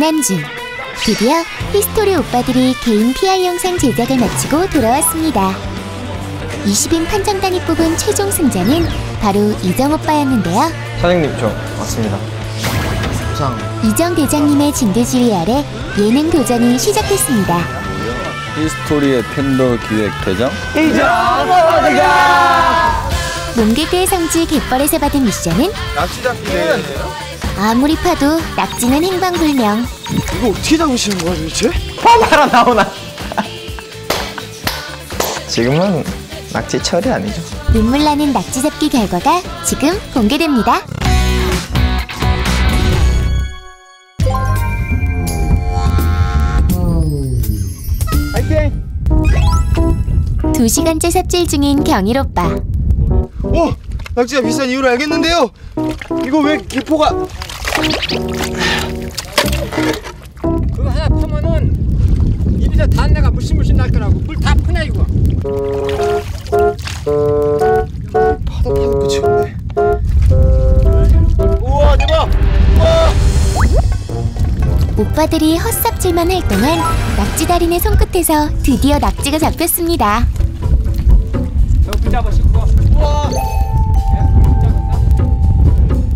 지난주 드디어 히스토리 오빠들이 개인 PR 영상 제작을 마치고 돌아왔습니다. 20인 판정단이 뽑은 최종 승자는 바로 이정 오빠였는데요. 사장님 저 왔습니다. 우상 이정 대장님의 진두지휘 아래 예능 도전이 시작됐습니다. 히스토리의 팬더 기획 대장 몸개그의 성지 갯벌에서 받은 미션은 낚시 잡기 대회인데요? 아무리 파도 낙지는 행방불명. 이거 어떻게 잡으시는 거야 도대체? 화가 나오나? 지금은 낙지 철이 아니죠. 눈물 나는 낙지 잡기 결과가 지금 공개됩니다. 파이팅! 두 시간째 삽질 중인 경일 오빠. 오! 낙지가 비싼 이유를 알겠는데요. 이거 왜 기포가 그거 하나 파면은 입에서 단내가 무신무신 날 거라고 물 다 푸냐 이거 파도 파도 끝이 없네. 우와 대박! 우와! 오빠들이 헛삽질만 할 동안 낙지 달인의 손끝에서 드디어 낙지가 잡혔습니다. 저 붙잡으시고 우와!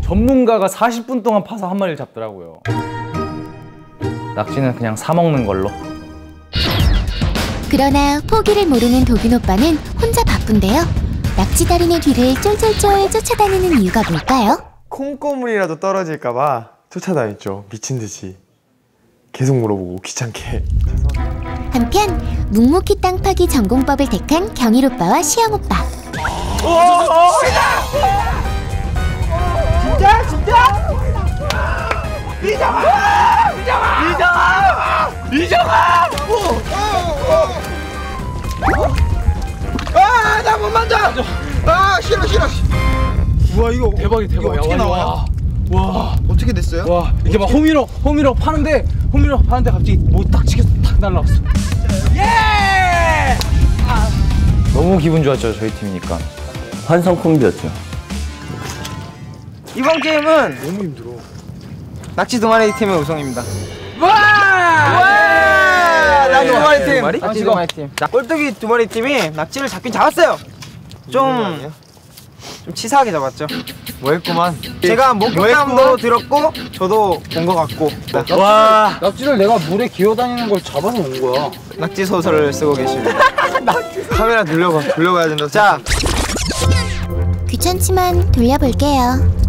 전문가가 40분 동안 파서 한 마리를 잡더라고요. 낙지는 그냥 사 먹는 걸로. 그러나 포기를 모르는 도균 오빠는 혼자 바쁜데요. 낙지 달인의 뒤를 쫄쫄쫄 쫓아다니는 이유가 뭘까요? 콩고물이라도 떨어질까봐 쫓아다녔죠. 미친 듯이. 계속 물어보고 귀찮게. 한편 묵묵히 땅 파기 전공법을 택한 경일 오빠와 시영 오빠. 아, 나 못 만져! 아, 싫어, 싫어. 우와, 이거 대박이 이거 어떻게 나와요? 와, 어떻게 됐어요? 와, 이렇게 막 호미로 호미로 파는데 호미로 파는데 갑자기 뭐딱 치겠어, 탁 날라왔어. 예! 너무 기분 좋았죠 저희 팀이니까. 환상 콤비였죠. 이번 게임은 너무 힘들어. 낙지 두 마리 팀의 우승입니다. 와! 낙지 두 마리 팀. 낙지 두 마리 팀. 자, 꼴뚜기 두 마리 팀이 낙지를 잡긴 잡았어요. 좀, 좀 치사하게 잡았죠. 뭐했구만. 제가 목격담도 들었고 저도 본 것 같고. 와. 낙지를 내가 물에 기어다니는 걸 잡아서 온 거야. 낙지 소설을 쓰고 계십니다. 카메라 돌려가 돌려가야 된다. 자, 귀찮지만 돌려볼게요.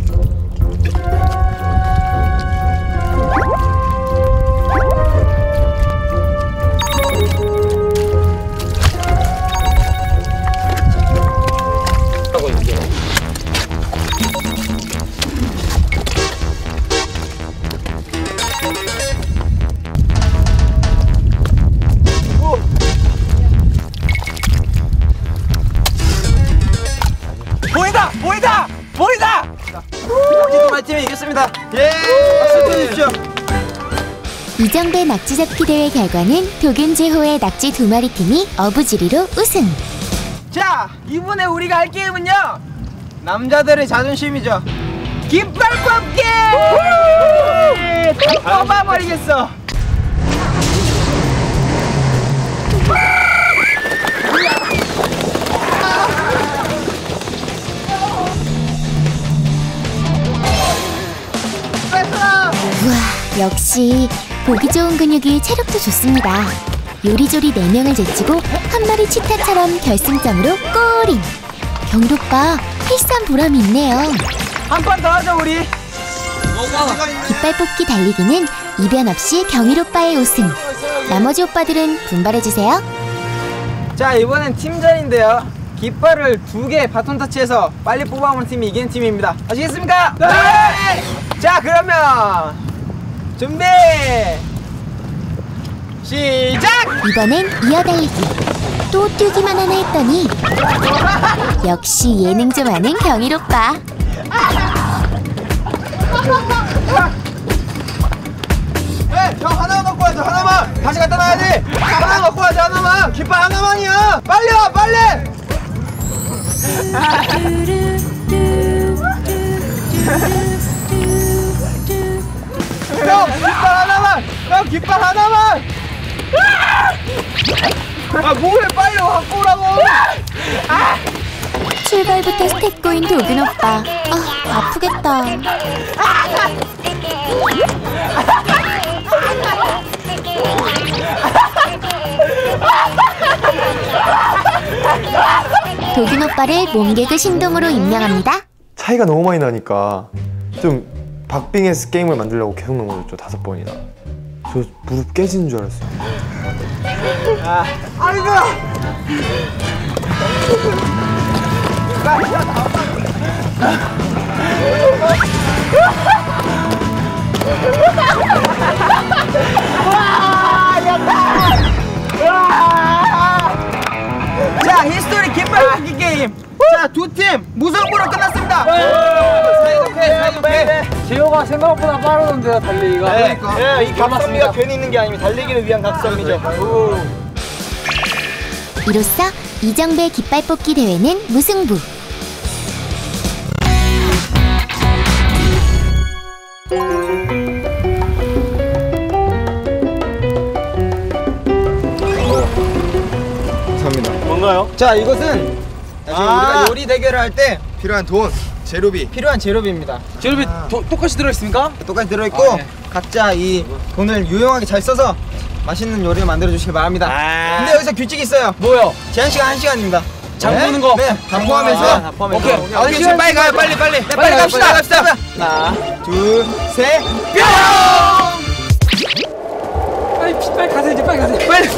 이정배 낙지 잡기 대회 결과는 도균지호의 낙지 두 마리 팀이 어부지리로 우승. 자, 이번에 우리가 할 게임은요. 남자들의 자존심이죠. 깃발 뽑기! 다 뽑아버리겠어. 우와, 역시 보기 좋은 근육이 체력도 좋습니다. 요리조리 네명을 제치고 한 마리 치타처럼 결승점으로 꼬린. 경독빠 필산 보람이 있네요. 한 판 더 하자 우리. 깃발 뽑기 달리기는 이변 없이 경일 오빠의 우승. 나머지 오빠들은 분발해주세요. 자 이번엔 팀전인데요. 깃발을 두 개 바톤 터치해서 빨리 뽑아오는 팀이 이기는 팀입니다. 아시겠습니까? 네. 자 그러면 준비! 시작. 이번엔 이어달리기. 또 뛰기만 하나 했더니 역시 예능 좀 아는 경일 오빠. 네, 저 하나만 갖고 와줘 하나만. 다시 갖다 놔야지. 하나 갖고 와줘 하나만. 깃발 하나만이야 빨리 와 빨리 형 깃발 하나만 형 깃발 하나만 아 뭐해 빨리 갖고 오라고 출발부터 스텝 꼬인 도균 오빠. 아, 아프겠다. 도균 오빠를 몸개그 신동으로 임명합니다. 차이가 너무 많이 나니까 좀 박빙해서 게임을 만들려고 계속 넘어졌죠 다섯 번이나. 저 무릎 깨지는 줄 알았어요. 자 히스토리 깃발 뽑기 게임. 자 두 팀 무승부로 끝났습니다 사이좋게 재호가 생각보다 빠르던데요 달리기가. 네, 이 각선미가 괜히 있는 게 아니면 달리기를 위한 각선미죠. 이로써 이정배 깃발 뽑기 대회는 무승부. 자 이것은 나중에 우리가 요리 대결을 할 때 필요한 돈 재료비 필요한 재료비입니다 재료비 도- 똑같이 들어있습니까? 똑같이 들어있고 아, 네. 각자 이 돈을 유용하게 잘 써서 맛있는 요리를 만들어 주시기 바랍니다 근데 여기서 규칙이 있어요 뭐요? 제한 시간 1시간입니다 장 보는 거? 네, 다 포함해서 아, 다 포함해서. 오케이, 오케이, 오케이, 오케이. 빨리 가요 빨리 빨리 네, 빨리 빨리 갑시다 가요, 갑시다 하나 둘 셋 뿅! 빨리 피- 빨리 가세요 이제 빨리 가세요. 빨리.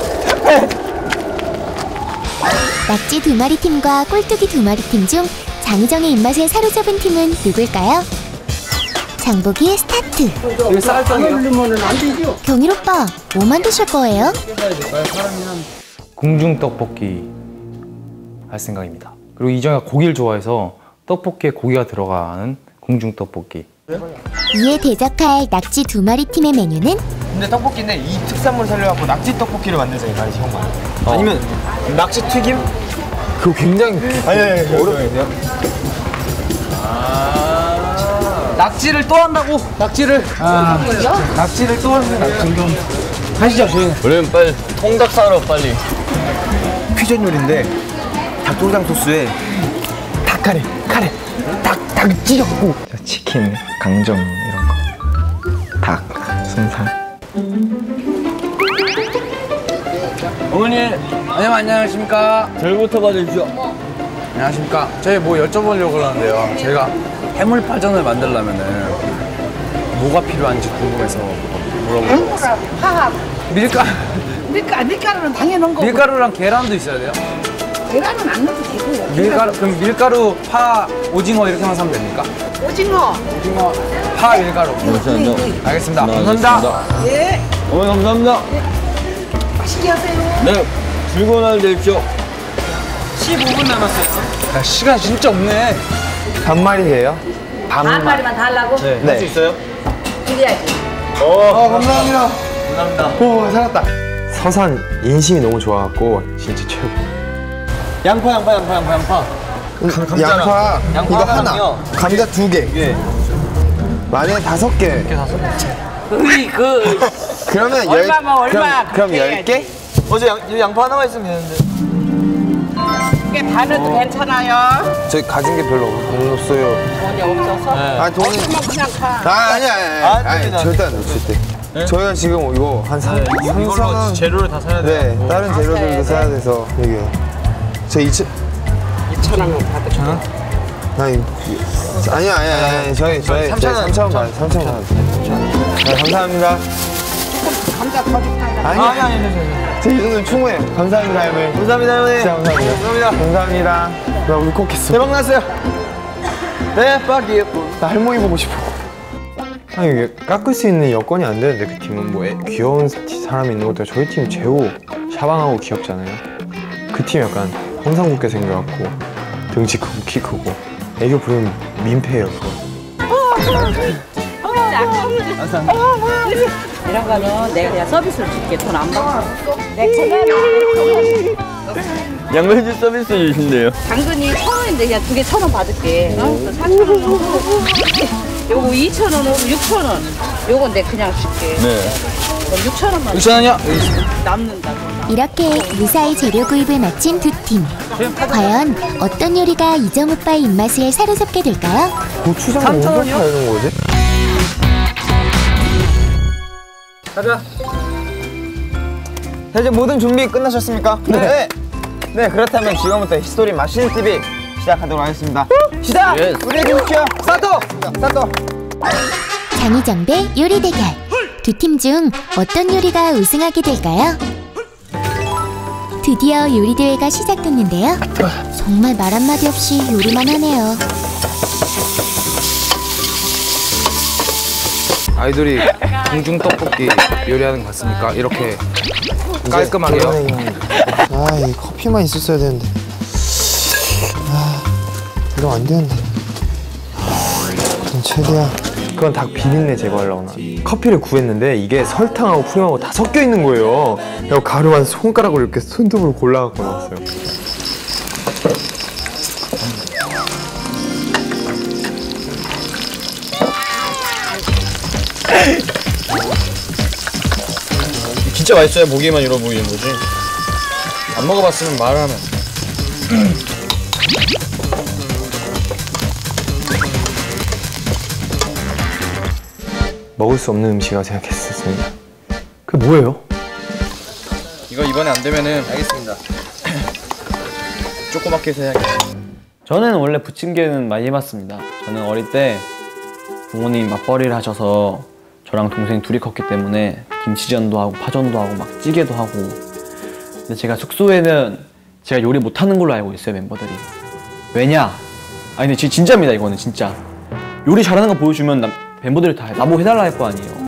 낙지 두 마리 팀과 꼴뚜기 두 마리 팀 중 장이정의 입맛에 사로잡은 팀은 누굴까요? 장보기 스타트. 이거 쌀떡이요? 경일 오빠, 뭐 만드실 거예요? 궁중 떡볶이 할 생각입니다. 그리고 이정이가 고기를 좋아해서 떡볶이에 고기가 들어가는 궁중 떡볶이. 이에 대적할 낙지 두 마리 팀의 메뉴는 근데 떡볶이인데 이 특산물 살려갖고 낙지 떡볶이를 만들자 이거 알지 형만 아니면 낙지 튀김? 그거 굉장히 아니 아니 어렵겠네요 낙지를 또 한다고? 낙지를. 아, 낙지를 또 하는 낙지. 하시죠 저희는. 우리는 빨리 통닭 사러 빨리. 퓨전 요리인데 닭도리장 소스에 닭카레 카레 닭 닭 찢었고 치킨 강정 이런 거 닭 순살 어머니 안녕 안녕하십니까? 절부터 가주십시오. 안녕하십니까? 저희 뭐 여쭤보려고 그러는데요. 저희가 해물파전을 만들려면은 뭐가 필요한지 궁금해서 물어보고 왔어요. 밀가 밀가 밀가루는 당연한 거고 밀가루랑 계란도 있어야 돼요. 계란은 안 넣어도 되고요. 밀가루 그럼 밀가루, 파, 오징어 이렇게만 사면 됩니까? 오징어 오징어, 파, 밀가루. 잠시만요. 알겠습니다. 네, 감사합니다. 알겠습니다. 예 어머니 감사합니다. 맛있게 하세요. 네, 즐거운 하루 되십시오. 15분 남았어요 야, 시간 진짜 없네. 반말이에요? 한 마리만 달라고 네. 할 수 있어요? 드려야지. 어 감사합니다 감사합니다 오 살았다 서산 인심이 너무 좋아갖고 진짜 최고 양파 양파 양파 양파 양파 양파, 양파 이거 하나 하나랑요. 감자 두 개 예. 마늘 다섯 개 으이 그 그러면 열 얼마면 얼마 그럼, 그럼 열 개? 어제 양, 이 양파 하나만 있으면 되는데. 게 반은 괜찮아요. 저희 가진 게 별로 없어요. 돈이 없어서. 아 돈은 없으면 그냥 가. 아 아니야 아니야 아, 아니, 아니 안 절대 안 돼, 절대 저희가 지금 이거 한 3, 삼 이걸로 3원 재료를 다 사야 네 돼요. 다른 재료들도 사야 돼서 이게. 저 2천 2천 원만 받으셔. 아니 아니야 아니야 아니 저희 저희 3천 원. 3천 원 3천 원. 네, 감사합니다. 감자 터질까요? 아니 아니 아니 아니 아니 제 이 정도는 충분해. 감사합니다 할머니. 감사합니다 형님 진짜 감사합니다. 감사합니다. 감사합니다. 나 울컥했어. 대박 났어요. 네 빠기 나 할머니 보고 싶어. 아니 이게 깎을 수 있는 여건이 안 되는데 그 팀은 뭐 애, 귀여운 사- 사람이 있는 것도 저희 팀 재호 샤방하고 귀엽잖아요. 그 팀 약간 홍상국게 생겨갖고 등치 크고 키 크고 애교 부리면 민폐예요 그거. 이런 거는 내가 그냥 서비스를 줄게 돈 안 받고. 내 전화로 양배추 서비스 주신대요. 당근이 천 원인데 그냥 두 개 천 원 받을게. 어? 또 사천 원. 요거 이천 원 오고 육천 원. 요건 내 그냥 줄게. 네. 그럼 6천 원만 6천 원이요? 남는다고. 이렇게 무사히 재료 구입을 마친 두 팀. 과연 어떤 요리가 이정 오빠의 입맛을 사로잡게 될까요? 고추장 어디서 파는 거지? 가자. 자, 이제 모든 준비 끝나셨습니까? 네. 네, 그렇다면 지금부터 히스토리 맛있는 TV 시작하도록 하겠습니다. 시작! Yes. 요리 해주십시오. 스타트! 스타트! 장이정배 요리 대결. 두 팀 중 어떤 요리가 우승하게 될까요? 드디어 요리 대회가 시작됐는데요. 정말 말 한마디 없이 요리만 하네요. 아이돌이 궁중 떡볶이 요리하는 거 같습니까? 이렇게 깔끔하게요. 아, 이 커피만 있었어야 되는데. 아, 이거 안 되는데. 그럼 최대한. 그건 닭 비린내 제거하려고 나. 커피를 구했는데 이게 설탕하고 프림하고 다 섞여 있는 거예요. 그래서 가루만 손가락으로 이렇게 손톱으로 골라갖고 나왔어요. 진짜 맛있어요. 보기에만 이러 보이는 거지. 안 먹어봤으면 말을 하면. 먹을 수 없는 음식이라고 생각했었습니다. 그게 뭐예요? 이거 이번에 안 되면은 알겠습니다. 조그맣게 해야겠다. 저는 원래 부침개는 많이 해봤습니다. 저는 어릴 때 부모님 맞벌이를 하셔서 저랑 동생 둘이 컸기 때문에 김치전도 하고 파전도 하고 막 찌개도 하고. 근데 제가 숙소에는 제가 요리 못하는 걸로 알고 있어요 멤버들이. 왜냐? 아니 근데 진- 진짜입니다 이거는 진짜. 요리 잘하는 거 보여주면 남- 멤버들이 다 나보고 해달라 할 거 아니에요